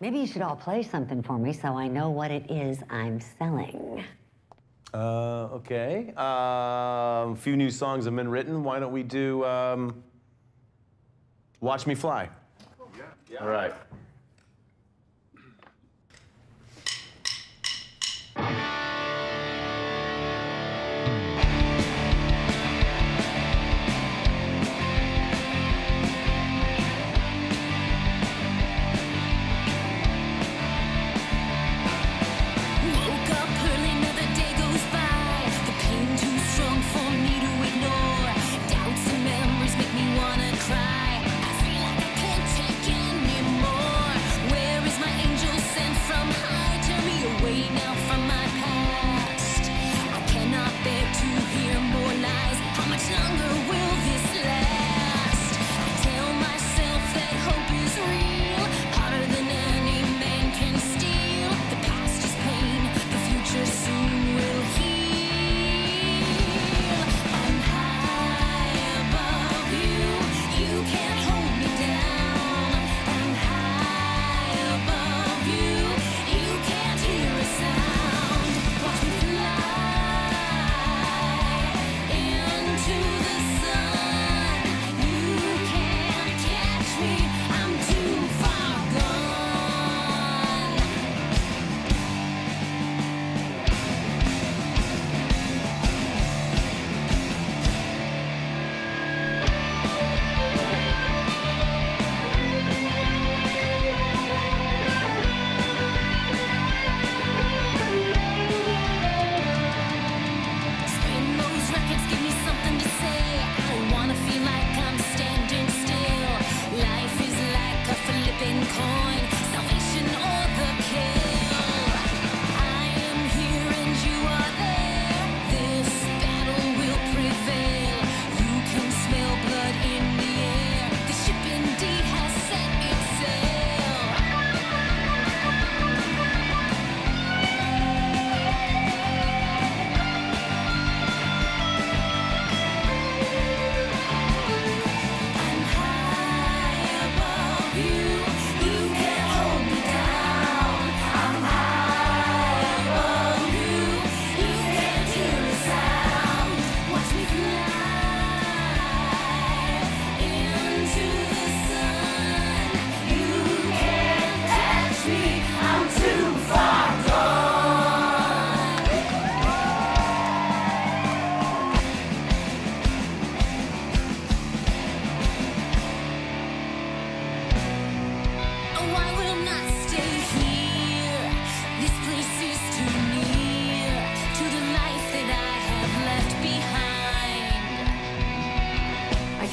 Maybe you should all play something for me so I know what it is I'm selling. Uh, okay. A um, few new songs have been written. Why don't we do um, Watch Me Fly? Yeah. yeah. All right.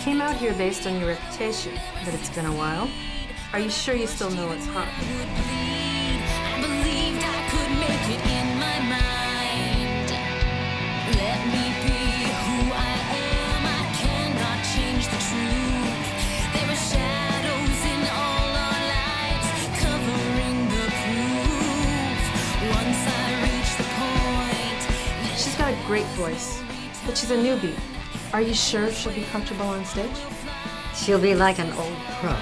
Came out here based on your reputation, but it's been a while. Are you sure you still know it's hot? She's got a great voice, but she's a newbie. Are you sure she'll be comfortable on stage? She'll be like an old pro.